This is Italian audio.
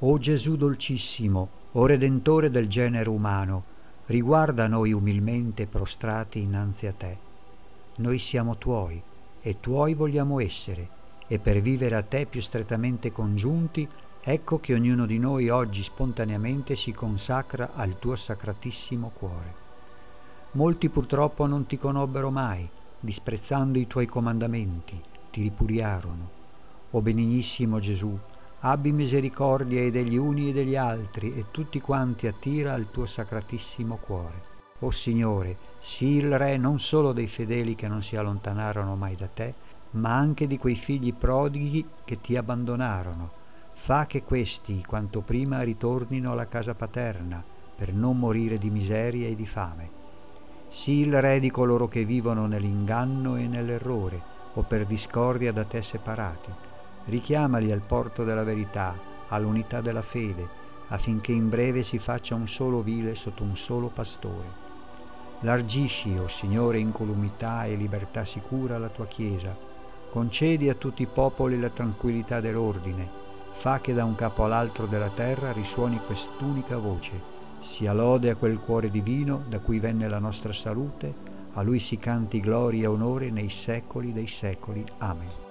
O Gesù dolcissimo, o Redentore del genere umano, riguarda noi umilmente prostrati innanzi a te. Noi siamo tuoi e tuoi vogliamo essere, e per vivere a te più strettamente congiunti, ecco che ognuno di noi oggi spontaneamente si consacra al tuo sacratissimo cuore. Molti purtroppo non ti conobbero mai, disprezzando i tuoi comandamenti, ti ripudiarono. O benignissimo Gesù, abbi misericordia degli uni e degli altri e tutti quanti attira al tuo sacratissimo cuore. O Signore, sii il Re non solo dei fedeli che non si allontanarono mai da te, ma anche di quei figli prodighi che ti abbandonarono. Fa che questi quanto prima ritornino alla casa paterna, per non morire di miseria e di fame. Sii il Re di coloro che vivono nell'inganno e nell'errore, o per discordia da te separati richiamali al porto della verità, all'unità della fede, affinché in breve si faccia un solo vile sotto un solo pastore. Largisci, o oh Signore, incolumità e libertà sicura la tua Chiesa, concedi a tutti i popoli la tranquillità dell'ordine, fa che da un capo all'altro della terra risuoni quest'unica voce, sia lode a quel cuore divino da cui venne la nostra salute, a lui si canti gloria e onore nei secoli dei secoli. Amen.